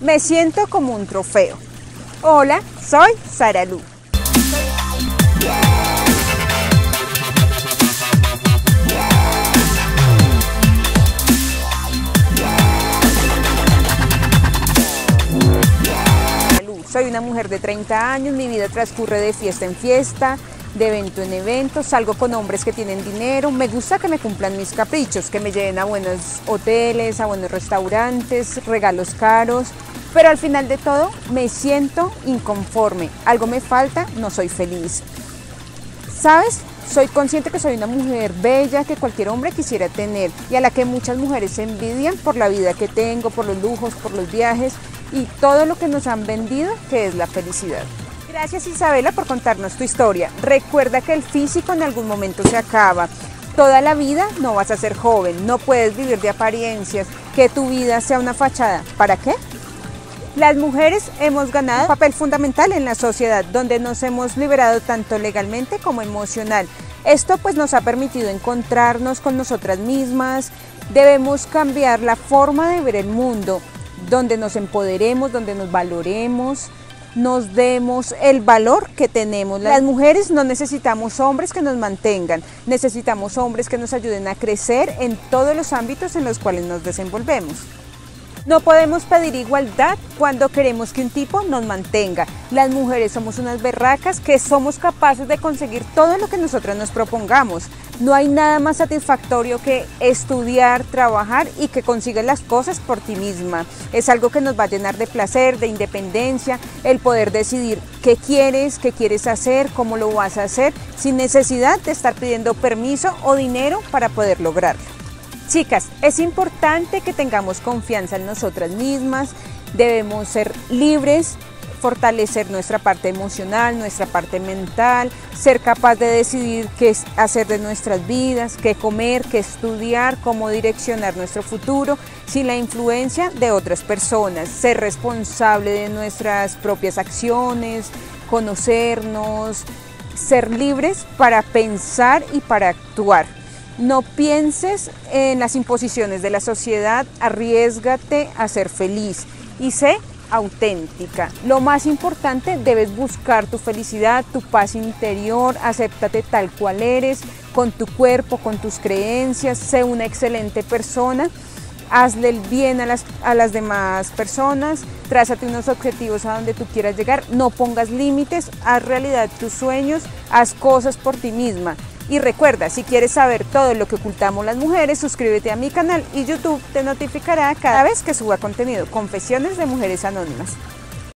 Me siento como un trofeo. Hola, soy Sara Lu. Soy una mujer de 30 años, mi vida transcurre de fiesta en fiesta, de evento en evento, salgo con hombres que tienen dinero, me gusta que me cumplan mis caprichos, que me lleven a buenos hoteles, a buenos restaurantes, regalos caros, pero al final de todo me siento inconforme, algo me falta, no soy feliz. ¿Sabes? Soy consciente que soy una mujer bella que cualquier hombre quisiera tener y a la que muchas mujeres envidian por la vida que tengo, por los lujos, por los viajes y todo lo que nos han vendido que es la felicidad. Gracias Isabela por contarnos tu historia. Recuerda que el físico en algún momento se acaba. Toda la vida no vas a ser joven, no puedes vivir de apariencias, que tu vida sea una fachada. ¿Para qué? Las mujeres hemos ganado un papel fundamental en la sociedad, donde nos hemos liberado tanto legalmente como emocional. Esto pues nos ha permitido encontrarnos con nosotras mismas, debemos cambiar la forma de ver el mundo, donde nos empoderemos, donde nos valoremos, nos demos el valor que tenemos. Las mujeres no necesitamos hombres que nos mantengan, necesitamos hombres que nos ayuden a crecer en todos los ámbitos en los cuales nos desenvolvemos. No podemos pedir igualdad cuando queremos que un tipo nos mantenga. Las mujeres somos unas berracas que somos capaces de conseguir todo lo que nosotras nos propongamos. No hay nada más satisfactorio que estudiar, trabajar y que consigas las cosas por ti misma. Es algo que nos va a llenar de placer, de independencia, el poder decidir qué quieres, qué quieres hacer, cómo lo vas a hacer, sin necesidad de estar pidiendo permiso o dinero para poder lograrlo. Chicas, es importante que tengamos confianza en nosotras mismas, debemos ser libres, fortalecer nuestra parte emocional, nuestra parte mental, ser capaz de decidir qué hacer de nuestras vidas, qué comer, qué estudiar, cómo direccionar nuestro futuro sin la influencia de otras personas, ser responsable de nuestras propias acciones, conocernos, ser libres para pensar y para actuar. No pienses en las imposiciones de la sociedad, arriesgate a ser feliz y sé auténtica. Lo más importante, debes buscar tu felicidad, tu paz interior, acéptate tal cual eres, con tu cuerpo, con tus creencias, sé una excelente persona, hazle el bien a las, a las demás personas, trázate unos objetivos a donde tú quieras llegar, no pongas límites, haz realidad tus sueños, haz cosas por ti misma. Y recuerda, si quieres saber todo lo que ocultamos las mujeres, suscríbete a mi canal y YouTube te notificará cada vez que suba contenido. Confesiones de Mujeres Anónimas.